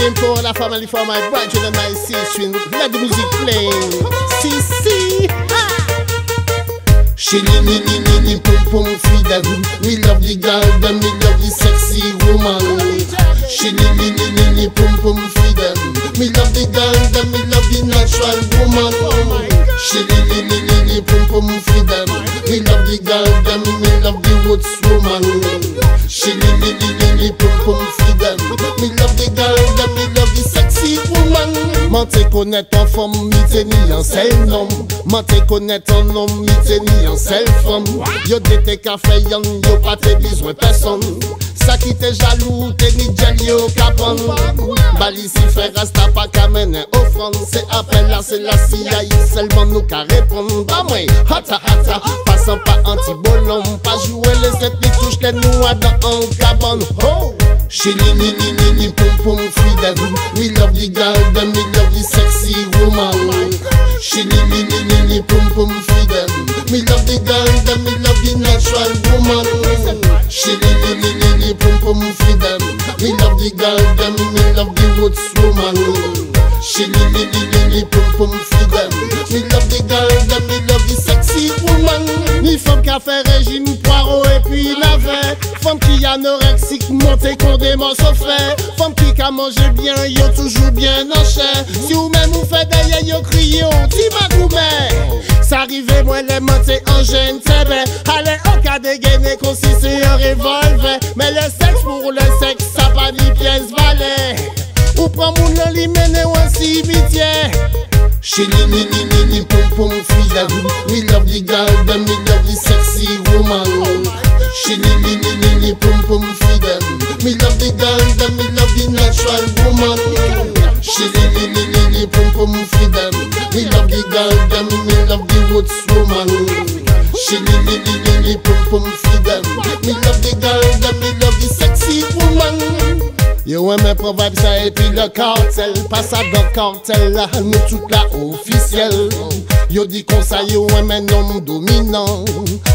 game for la family, for my brethren and my sisters. Let the music play. See, see. She li li li li pum pum freedom. Me love the girl, them me love the sexy woman. She li li li li pum pum freedom. Me love the girl, them me love the natural woman. She li li li li pum pum freedom. The girl, me love the woods woman. She love the girl, me love the sexy woman. Man te ni en sel nom. Man te homme, mi te ni en sel femme. Yo de te café yon, yo pas te besoin personne. Ça qui te jaloux, te ni gel yo capon. Bali si frère rasta pas qu'à mener offrande. C'est appel là, c'est la CIA, seulement nous qu'à répondre. Bah moi, hata hata, passant pas anti-bolon. Pas jouer les sept, ni touche les noix dans un cabane. Oh! She li li li li li pum pum freedom. We love the girl, them we love the sexy woman. She li li li li li pum pum freedom. Me love the girl, them we love the natural woman. She li li li li li pum pum freedom. Me love the girl, them me love the woods woman. She li li li li li pum pum freedom. Me love the girl, them me love fait régime, poireau et puis navet. Femme qui anorexique, montée qu'on des morceaux faits. Femme qui a mangé bien, yo toujours bien en chair. Si ou même vous faites d'ailleurs, yo criez, on dit ma. Ça arrivait, moi les monter en gêne, c'est bien. Allez, au cas de gagner, consiste un revolver. Mais le sexe pour le sexe, ça pas dit pièce valet. Ou prend mon le limene ou un cimetière. She li li li li li pum pum freedom. We love the girl, girl, them me love the woods woman. She li li li li li pum pum freedom. Me love the girl, them me love the sexy woman. Yo aime pour vibe ça et puis le cartel? Passe à dans cartel là, nous tout là officiel Yo dit qu'on ça yo aime un homme dominant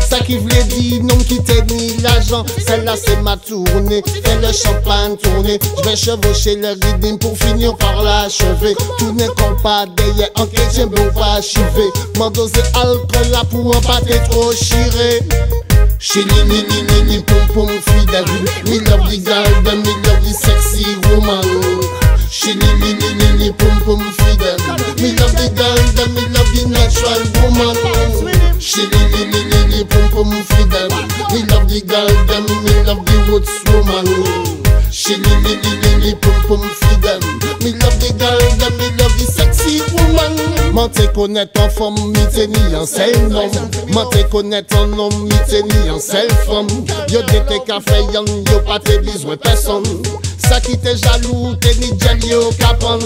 Ça qui voulait dire non te ni l'argent Celle-là c'est ma tournée, fais le champagne tourner Je vais chevaucher le rythme pour finir par l'achever Tout n'est qu'on pas derrière en question bon pas achiver M'en doser alcool là pour en pas t'être trop chiré She li li li li li pum pum freedom. Me love the them me love the sexy woman. She li li li li li pum pum freedom. Me love natural woman. She li li li li li pum pum freedom. Me love the girl, them me love the woods woman. She li li li li li pum pum freedom. Me love the girl, them me love the sexy woman. Man te connaître en femme, mi te ni en sel nom. Man te connaître en homme, mi te ni en sel femme. Yo de te café yon, yo pas te besoin personne. Ça qui te jaloux, te ni gel yo capon.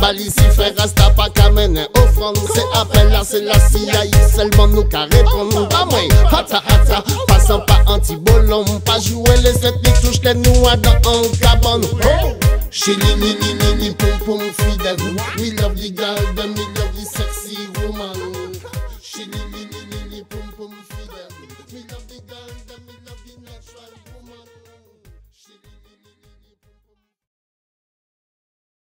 Bali si frère rasta pas qu'à mener offrande. C'est appel là, c'est la CIA, seulement nous qu'à répondre. Bah moi, hata hata, passant pas anti-bolon. Pas jouer les sept, ni touche les noix dans un cabane. She li li li li pum pum freedom. We love the girl, them we love the sexy woman.